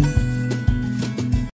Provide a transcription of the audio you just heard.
Bye.